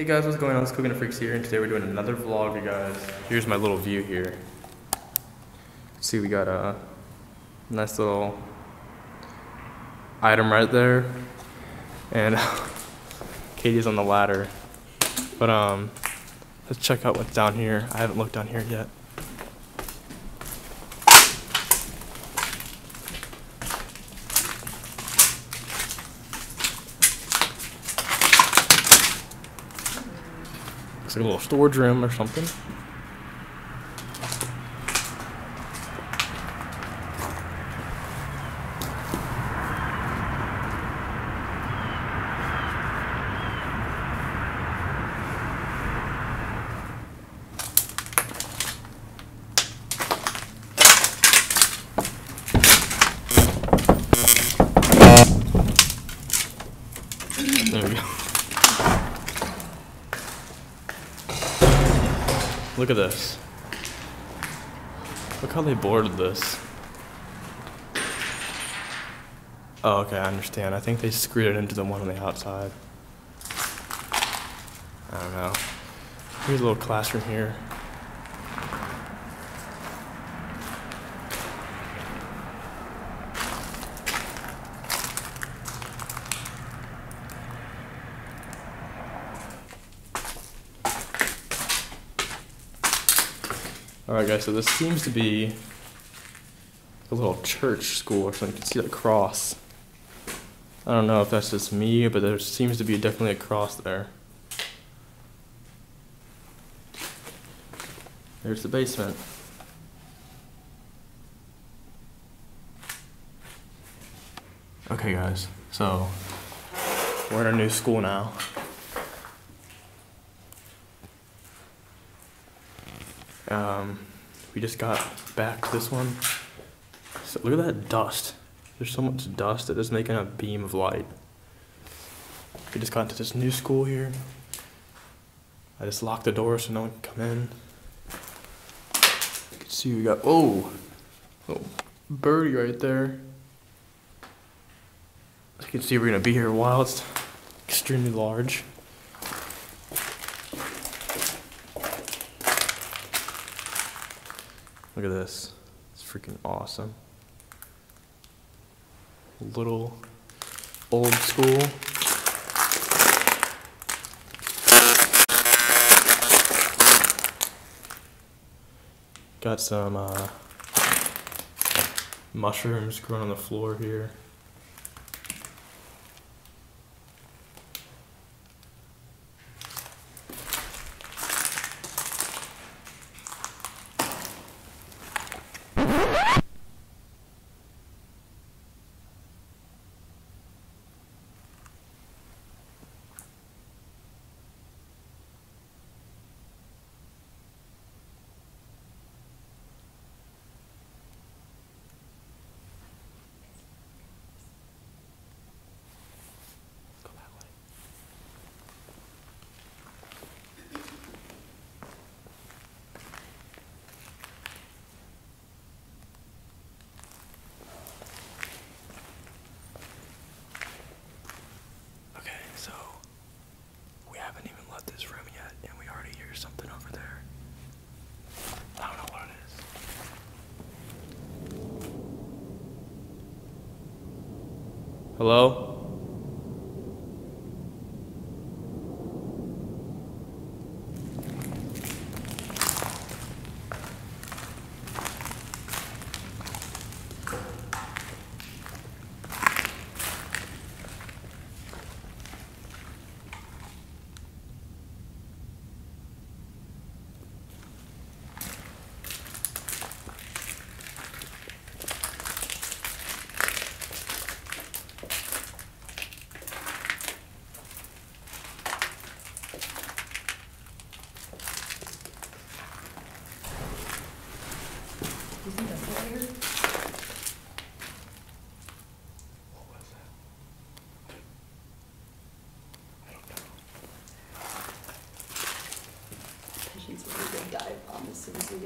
Hey guys, what's going on? It's Kokonut Freaks here, and today we're doing another vlog, you guys. Here's my little view here. See, we got a nice little item right there, and Katie's on the ladder. But um, let's check out what's down here. I haven't looked down here yet. Looks like a little storage room or something. There we go. Look at this. Look how they boarded this. Oh, okay, I understand. I think they screwed it into the one on the outside. I don't know. Here's a little classroom here. Alright, guys, so this seems to be a little church school or something. You can see that cross. I don't know if that's just me, but there seems to be definitely a cross there. There's the basement. Okay, guys, so we're in a new school now. Um, we just got back to this one. So look at that dust. There's so much dust that is making a beam of light. We just got into this new school here. I just locked the door so no one can come in. You can see we got oh, little birdie right there. As you can see, we're gonna be here a while. It's extremely large. Look at this. It's freaking awesome. Little old school. Got some uh, mushrooms growing on the floor here. Go that way. Okay, so we haven't even left this room yet, and we already hear something over there. I don't know what it is. Hello?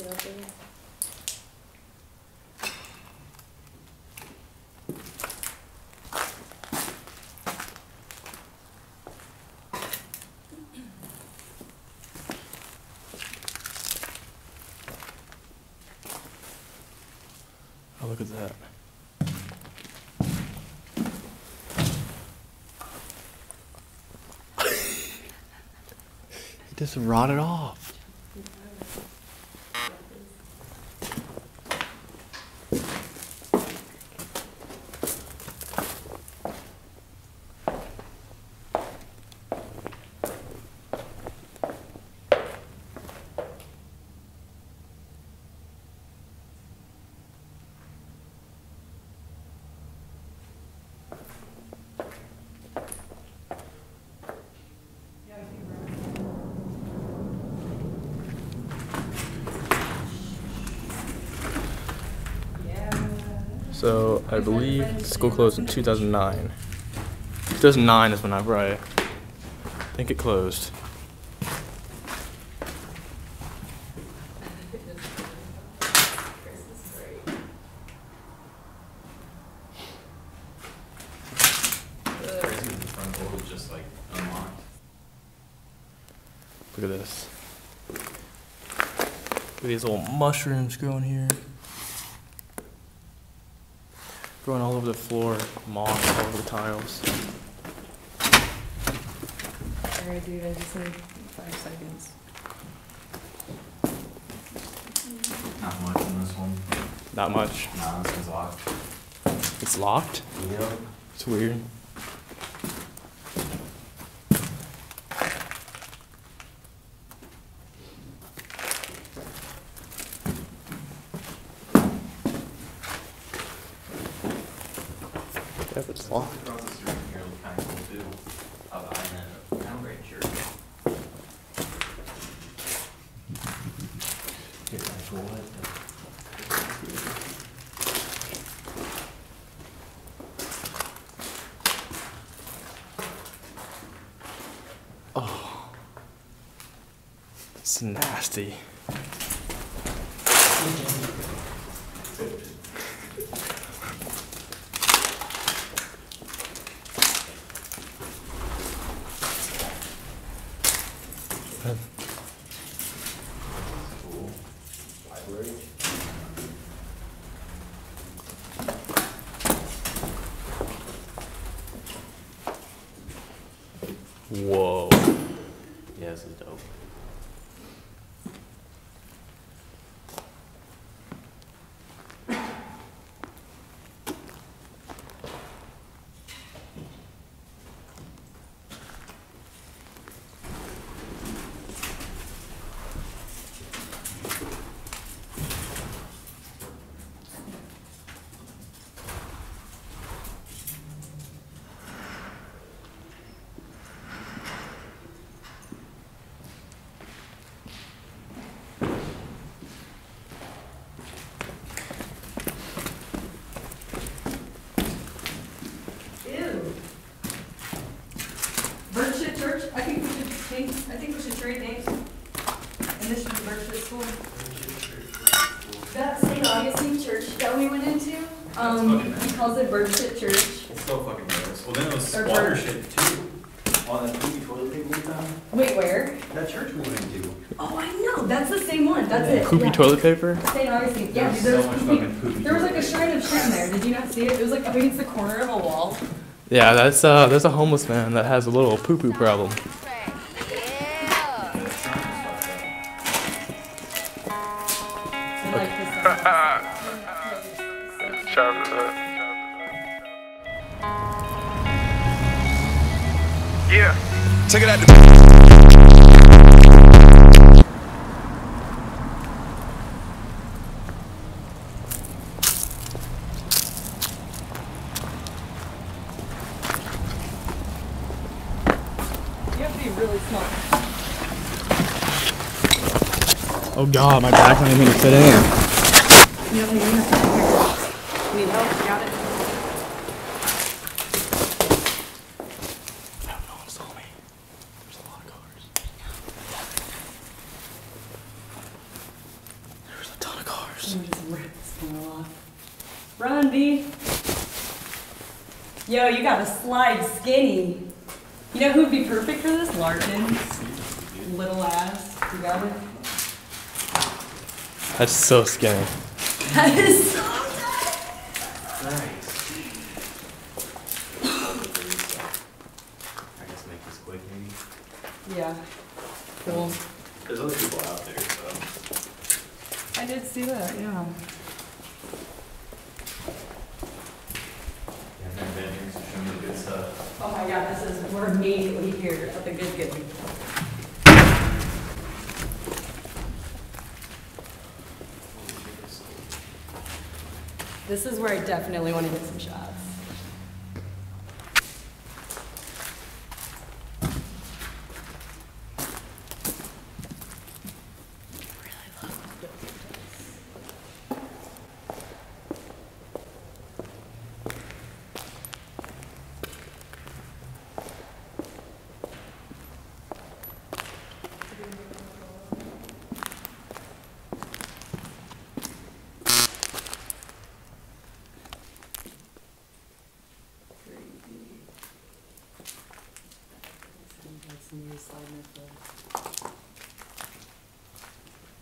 Oh, look at that. it just rotted off. So I believe school closed in 2009. 2009 is whenever I right. I think it closed. Look at this. Look at these little mushrooms growing here. Growing all over the floor, moss all over the tiles. Alright, dude, I just need five seconds. Not much in this one. Not much. Nah, this one's locked. It's locked. Yep. It's weird. Yep, it's locked. Across the street from here look kinda cool too. Out behind that Town Great Church. Oh. It's nasty. Cool. Library. Whoa. Yeah, this is dope. Ew. Bird shit church, I think we should change, I think we should trade names. And this should be bird shit school. That St. Augustine church that we went into, um, fucking he calls it bird shit church. It's so fucking gross. Well, then it was Or water bird. shit too. On that poopy toilet paper we found. Wait, where? That church we went into. Oh, I know, that's the same one, that's it. Poopy yeah. toilet paper? St. Augustine, yeah, There's dude, there so was much poopy, fucking poopy there was like a toilet shrine of shit in there, did you not see it? It was like up against the corner of a wall. Yeah, that's uh, there's a homeless man that has a little poo poo problem. This. Yeah. Check it out. You have to be really smart. Oh god, my bag's not even gonna fit in. Know what saw me. There's a lot of cars. There's a ton of cars. Off. Run, B. Yo, you gotta slide skinny. You know who'd be perfect for this? Larkin. Little ass. You got it? That's so scary. That is so. Nice. I guess make this quick maybe. Yeah. Cool. There's other people out there, so. I did see that, yeah. Yeah, and then here's some of the good stuff. Oh my god, this is, we're immediately here at the good good. This is where I definitely want to get some shots.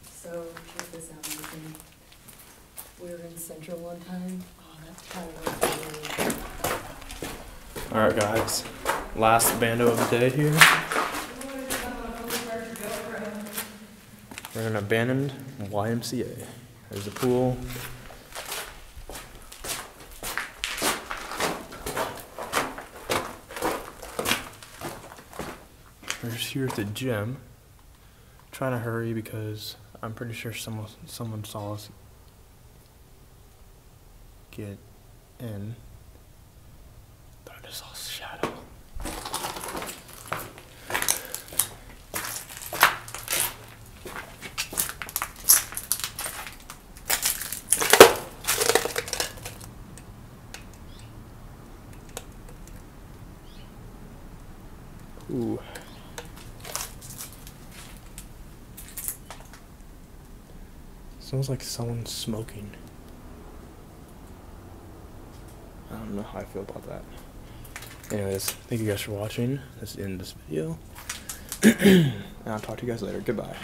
So, check this out, Nathan. We were in Central one time. Oh, that's kind of All right, guys. Last bando of the day here. We're in an abandoned YMCA. There's a pool. There's here's the gym. Trying to hurry because I'm pretty sure someone someone saw us get in. But I saw shadow. Ooh. Smells like someone's smoking. I don't know how I feel about that. Anyways, thank you guys for watching. That's the end of this video. and I'll talk to you guys later. Goodbye.